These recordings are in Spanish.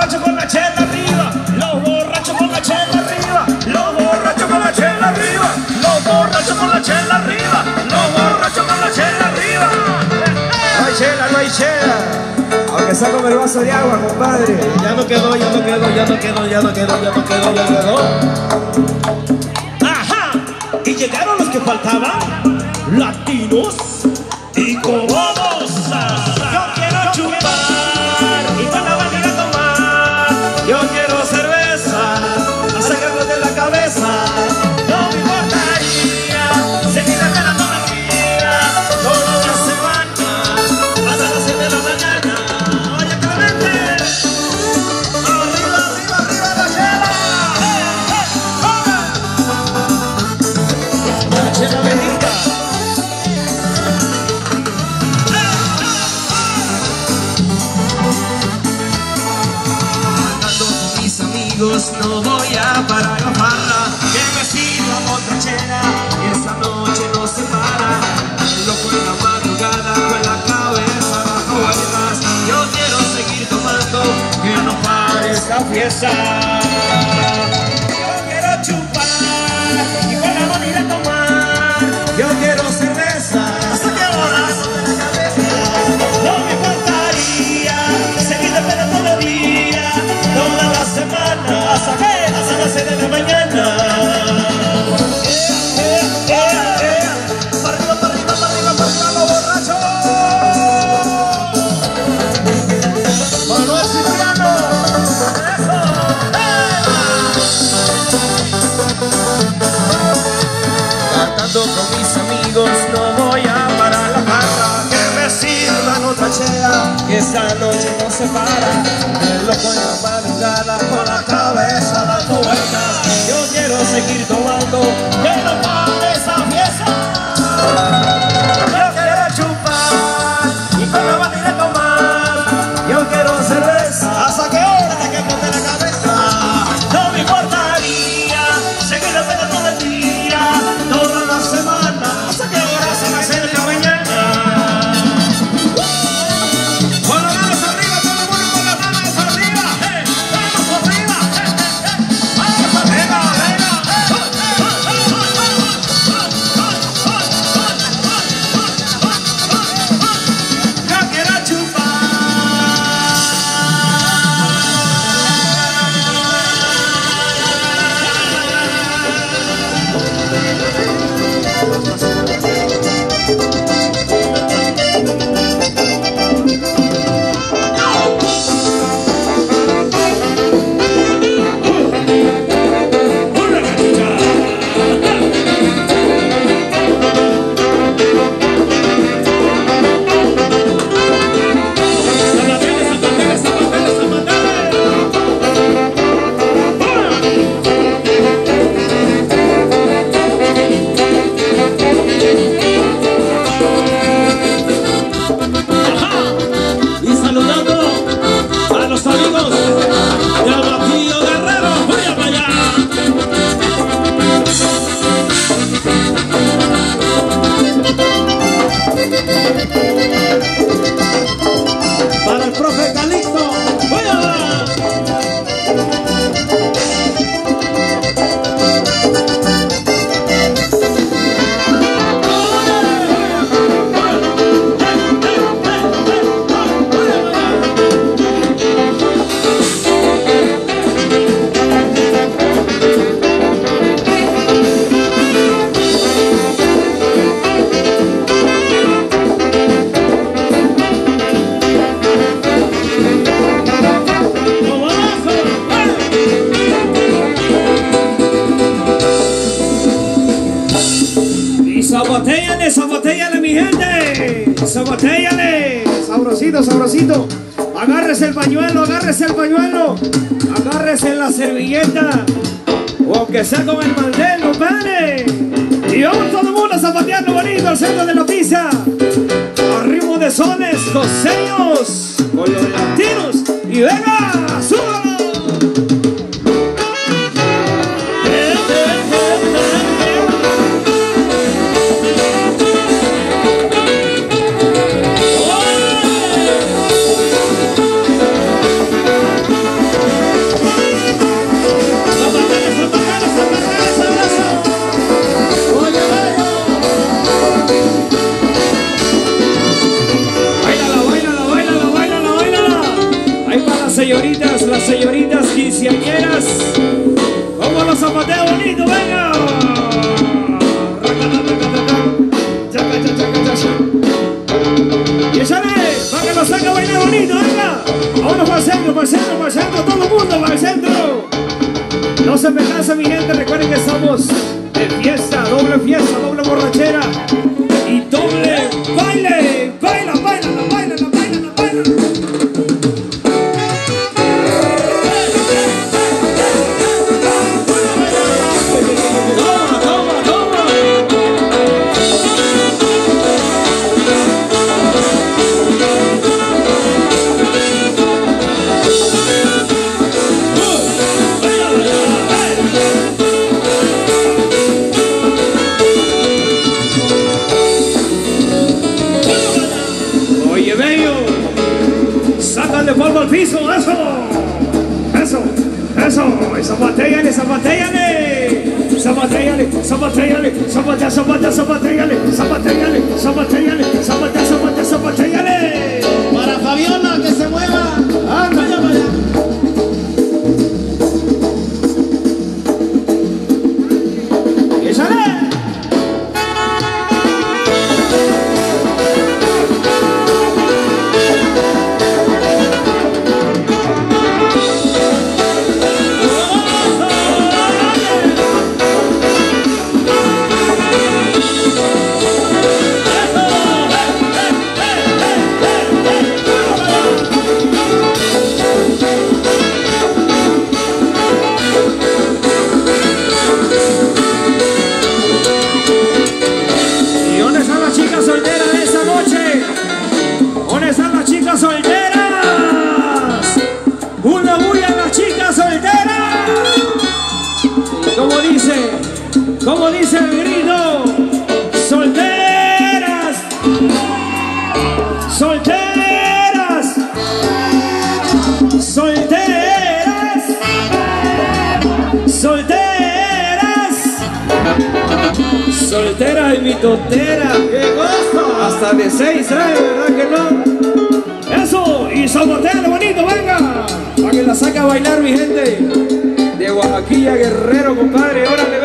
borrachos con la chela arriba? Los borrachos con la chela arriba. Los borrachos con la chela arriba. Los borrachos con la chela arriba. Los borrachos con la chela arriba. No hay chela, no hay chela. Aunque sea con el vaso de agua, compadre. Ya no quedó, ya no quedó, ya no quedó, ya no quedó, ya no quedó, ya quedó. Ajá. Y llegaron los que faltaban, latinos no voy a parar la farra Que me sirvan otra chela y esta noche no se para. Loco en la madrugada con la cabeza bajo vueltas Yo quiero seguir tomando que no pare esta fiesta Hasta las chela, que esta noche no se para. El loco en con la cabeza dando vueltas. Yo quiero seguir tomando, que sea como el Maldén, compadre. Y vamos todo el mundo a zapateando bonito al centro de la pizza. A de sones, coseños, con los latinos. Y venga, súbame. quinceañeras. Como los zapateos bonitos, venga. Y para que bailar bonito, venga. Para el centro, para el centro, para el centro, todo el mundo para el centro. No se me mi gente, recuerden que somos de fiesta, doble fiesta, doble borrachera. Sabatéale, sabatéale. Sabatéale, sabatéale, sabatéale, sabatéale, sabatéale, sabatéale, sabatéale. como dice el grito, solteras, solteras, solteras, solteras, solteras y mi tontera, qué gozo, hasta de seis trae, ¿verdad que no? Eso, y sabotealo bonito, venga, para que la saca a bailar mi gente, de Oaxaquilla Guerrero, compadre, órale.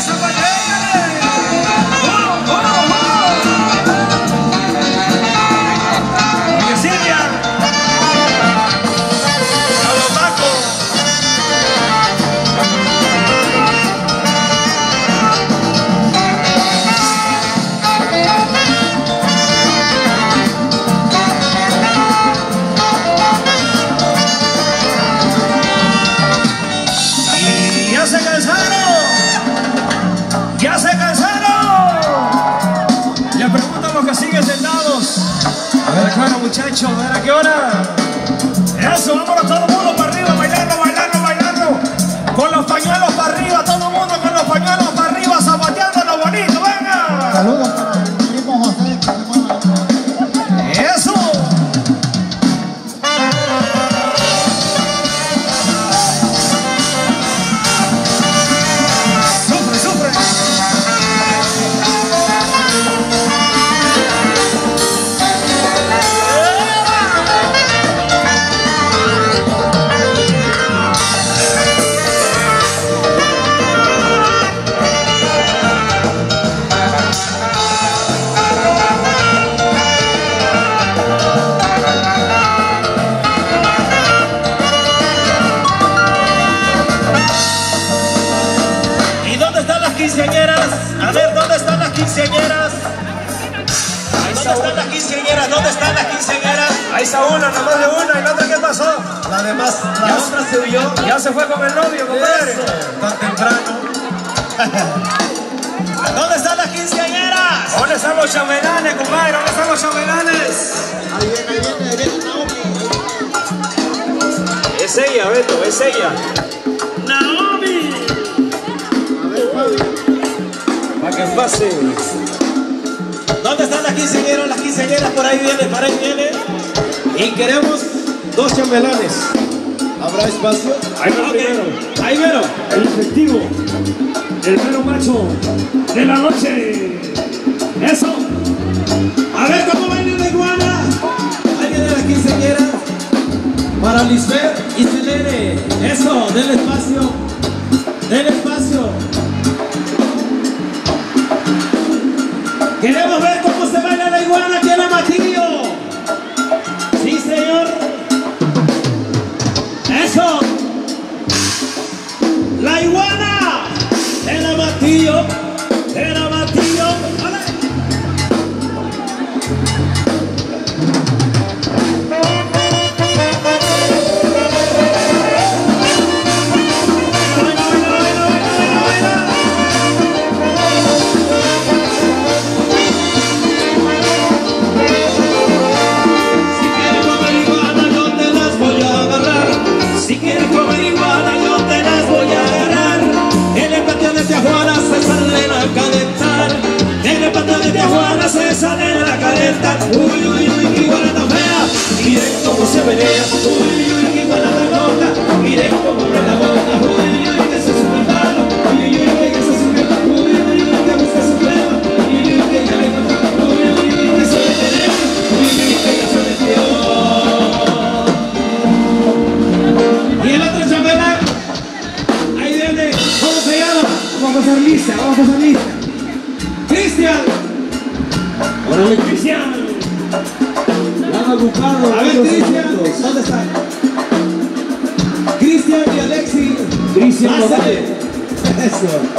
Somebody ¿Dónde están los chamelanes, compadre? ¿Dónde están los chamelanes? Ahí viene, ahí viene, ahí viene Naomi. Es ella, Beto, es ella. ¡Naomi! A ver, Fabi. Para que pase. ¿Dónde están las quinceañeras? Las quinceañeras por ahí vienen, por ahí vienen. Y queremos dos chambelanes. ¿Habrá espacio? Ahí va okay. primero. Ahí vieron. El efectivo. El mero macho de la noche. Eso. A ver cómo bailan de Guana. Alguien de la quinceañera. Para Lisbeth y Selene. Eso, del espacio. Del espacio. Queremos ver cómo se baila la iguana aquí en el Matillo. Sí, señor. Eso. La iguana en el Matillo. ofereço Yes,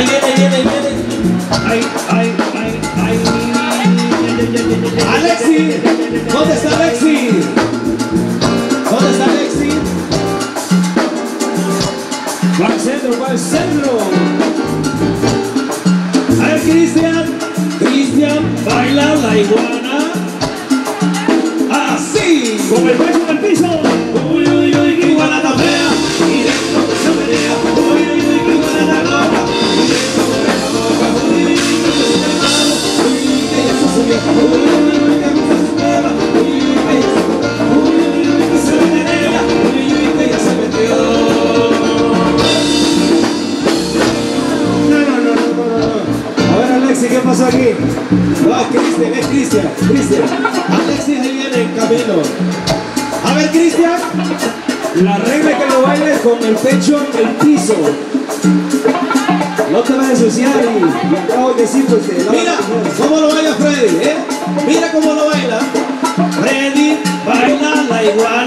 Ahí ¿dónde está? La regla es que lo bailes con el pecho en el piso. No te vas a ensuciar y, acabo de decir pues Mira cómo lo baila Freddy, ¿eh? Mira cómo lo baila. Freddy baila la igual.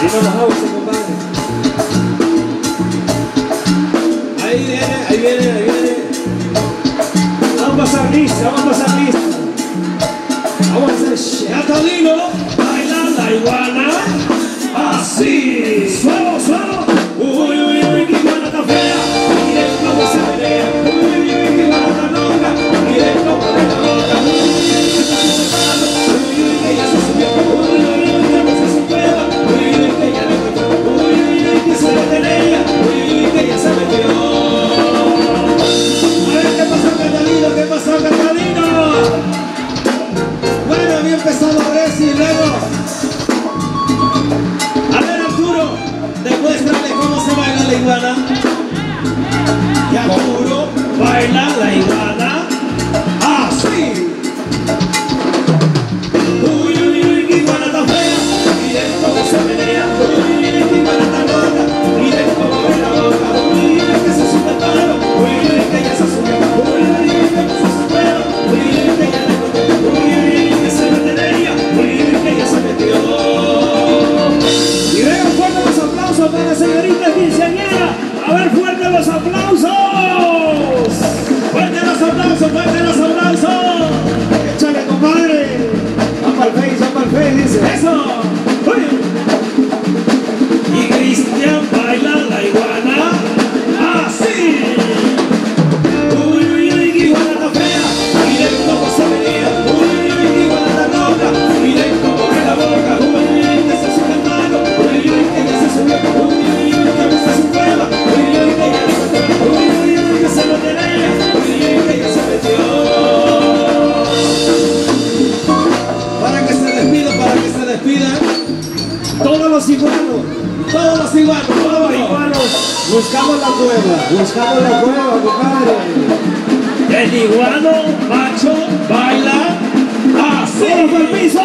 Lleno la house, compadre. Ahí viene, ahí viene, ahí viene. Vamos a pasar lista, vamos a pasar lista. cueva, buscamos la cueva, compadre. El iguano macho baila así. ¡Por permiso!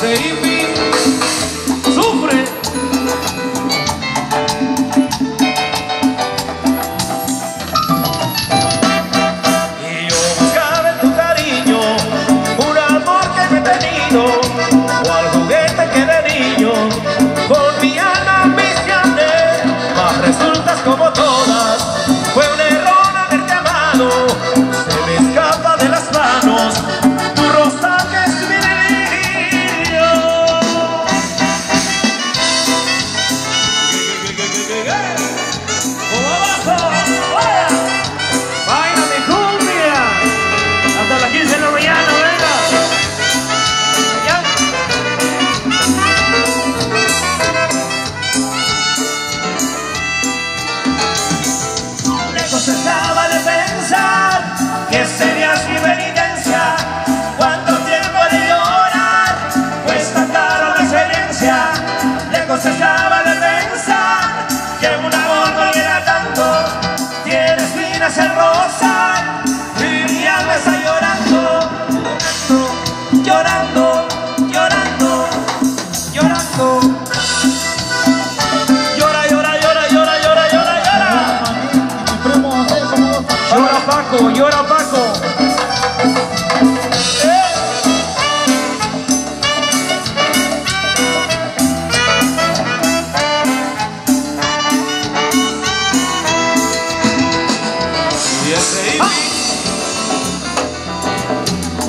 Say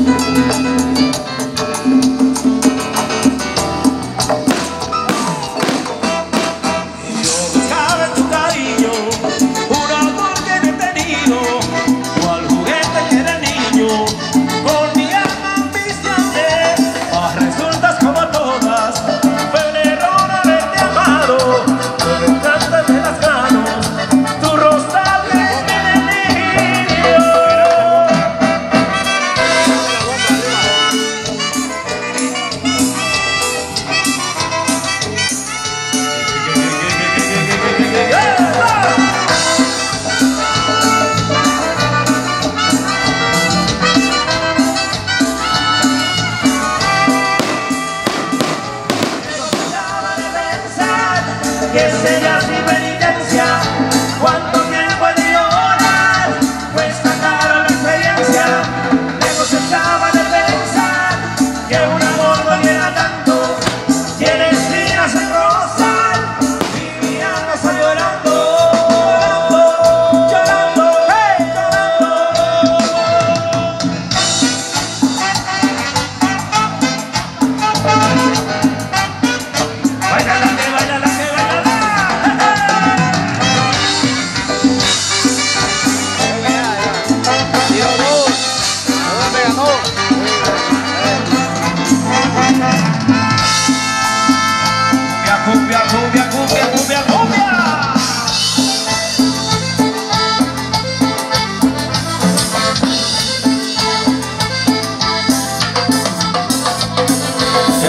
Música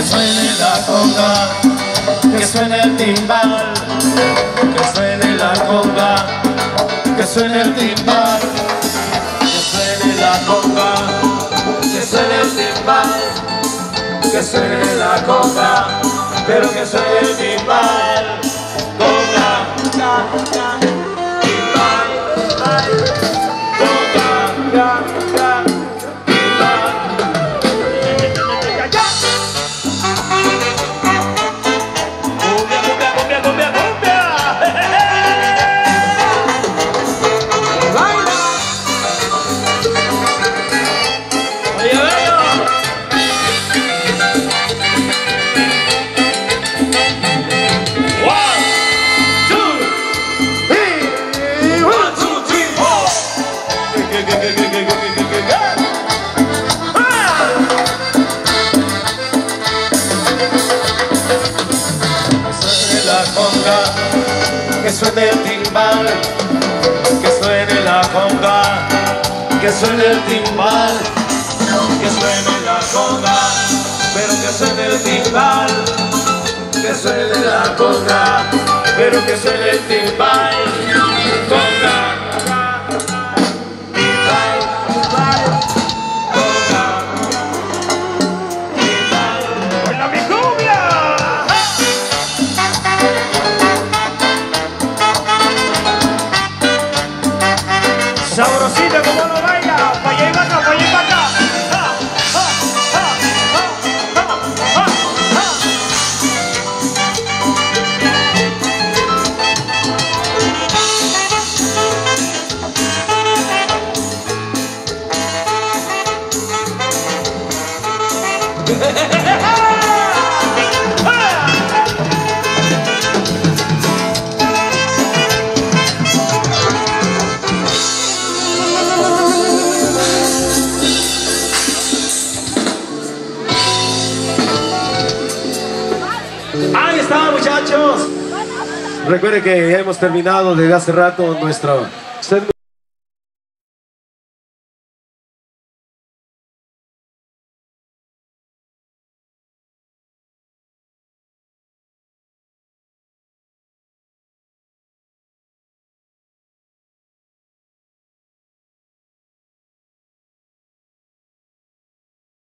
que suene la conga, que suene el timbal, que suene la conga, que suene el timbal, que suene la conga, que suene el timbal, que suene la conga, pero que suene el timbal, conga, conga, timbal, timbal. que suene la conga, que suene el timbal, que suene la conga, que suene el timbal, que suene la conga, pero que suene el timbal, que suene la conga, pero que suene el timbal, conga. Recuerde que hemos terminado desde hace rato nuestro